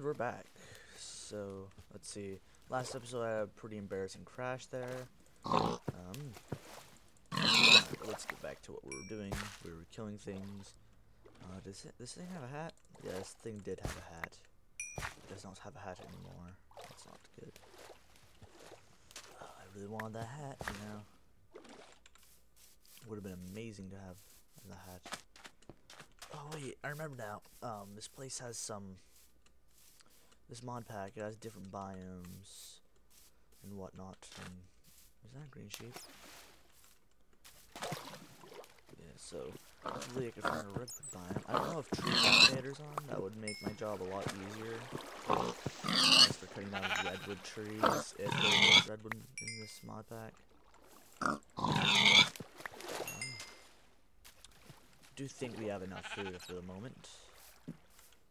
And we're back. So, let's see. Last episode I had a pretty embarrassing crash there. Um, let's get back to what we were doing. We were killing things. Uh, does it, this thing have a hat? Yeah, this thing did have a hat. It does not have a hat anymore. That's not good. Uh, I really wanted that hat, you know. Would have been amazing to have the hat. Oh wait, I remember now. Um, this place has some. This mod pack it has different biomes and whatnot. And is that a green sheep? Yeah, so hopefully I can find a redwood biome. I don't know if tree indicators on. That would make my job a lot easier. Thanks for cutting down redwood trees. If there was redwood in this mod pack. Um, do think we have enough food for the moment.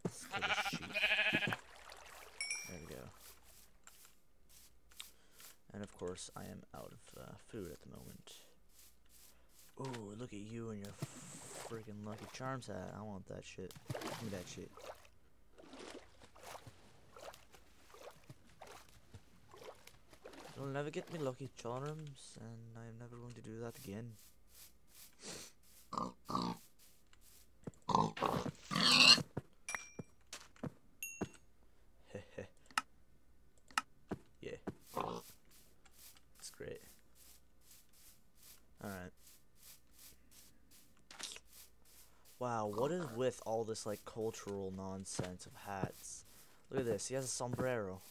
Let's kill the sheep. There we go. And of course, I am out of uh, food at the moment. Oh, look at you and your freaking Lucky Charms hat. I want that shit. Give me that shit. You'll never get me Lucky Charms, and I'm never going to do that again. yeah. It's great. Alright. Wow, what is with all this like cultural nonsense of hats? Look at this, he has a sombrero.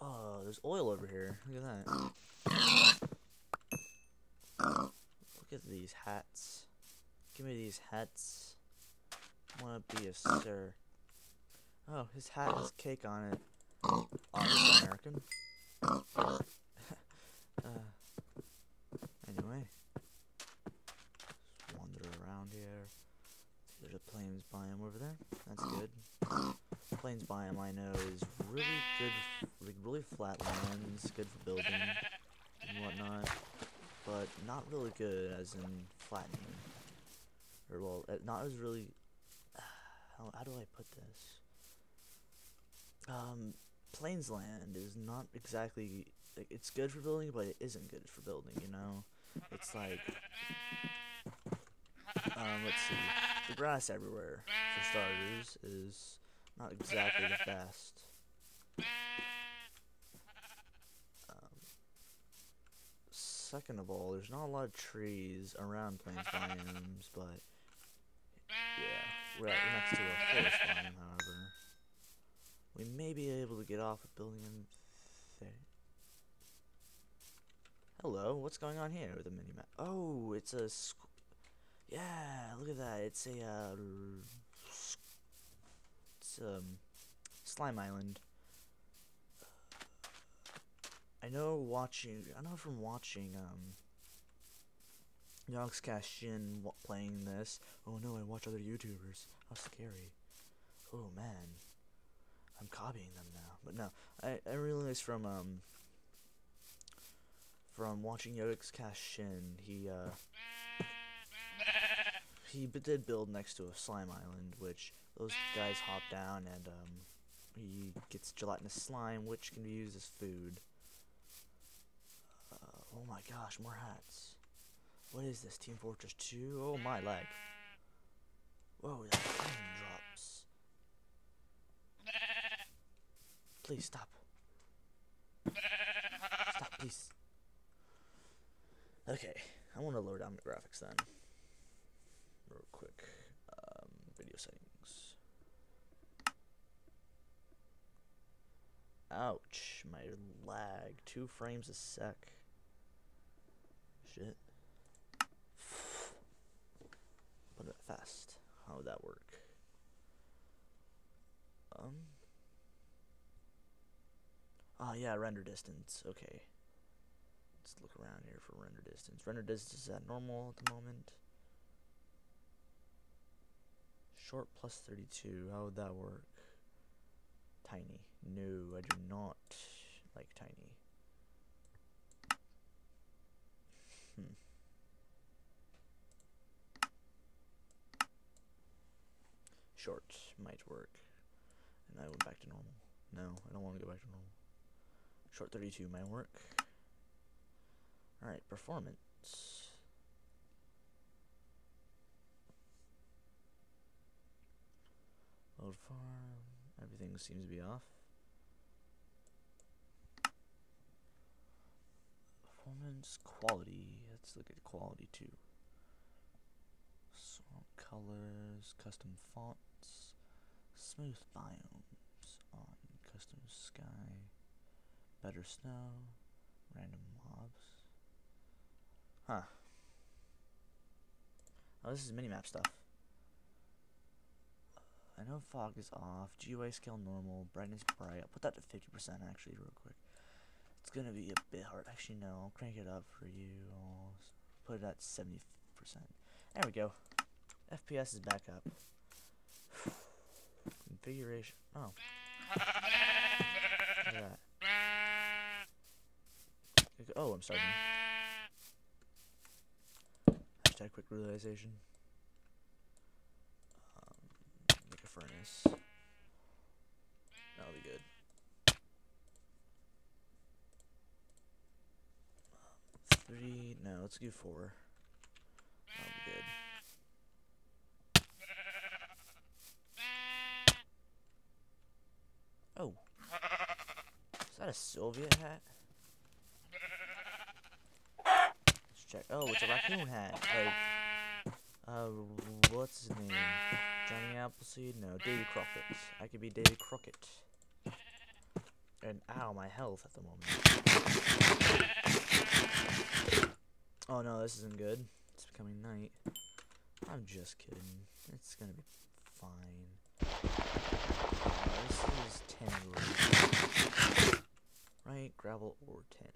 Oh, there's oil over here. Look at that. Look at these hats. Give me these hats. I want to be a sir. Oh, his hat has cake on it. Obviously American. uh, anyway. Just wander around here. A plains biome over there. That's good. Plains biome I know is really good, like really flat lands, good for building and whatnot, but not really good as in flattening. Or well, uh, not as really. How how do I put this? Um, plains land is not exactly it's good for building, but it isn't good for building. You know, it's like um, let's see, the grass everywhere for starters is not exactly the best. Um, second of all, there's not a lot of trees around plains biomes, but yeah, we're, at, we're next to a forest biome, however. We may be able to get off with building in there. Hello, what's going on here with the mini map? Oh, it's a yeah, look at that. It's a uh, it's um slime island. I know watching. I know from watching um. Yogs Sjin wa- playing this. Oh no! I watch other YouTubers. How scary! Oh man, I'm copying them now. But no, I I realized from um. From watching Yodex Sjin, he uh he did build next to a slime island, which those guys hop down and um, he gets gelatinous slime, which can be used as food. Uh, oh my gosh, more hats. What is this, Team Fortress 2? Oh my leg. Whoa, that flame drops. Please stop. Stop, please. Okay, I want to lower down the graphics then real quick. Um, video settings. Ouch, my lag. Two frames a sec. Shit. Put it fast. How would that work? Um. Oh, yeah, render distance. Okay. Let's look around here for render distance. Render distance is at normal at the moment. Short plus 32. How would that work? Tiny. No, I do not like tiny. Hmm. short might work. And I went back to normal. No, I don't want to go back to normal. Short 32 might work. Alright, performance. Load farm. Everything seems to be off. Performance, quality. Let's look at quality too. Swamp colors, custom fonts, smooth biomes on custom sky, better snow, random mobs. Huh. Oh, this is minimap stuff. I know fog is off, GUI scale normal, brightness bright. I'll put that to 50% actually real quick. It's gonna be a bit hard. Actually, no, I'll crank it up for you. I'll put it at 70%. There we go. FPS is back up. Configuration. Oh. Oh, I'm starting. Hashtag quick realization. Um, make a furnace. That'll be good. Three. No, let's do four. That'll be good. Oh. Is that a Soviet hat? Let's check. Oh, it's a raccoon hat. Like, uh, what's his name? Johnny Appleseed? No, Davy Crockett. I could be Davy Crockett. And ow, my health at the moment. Oh no, this isn't good. It's becoming night. I'm just kidding. It's gonna be fine. This is 10 Right, gravel or 10.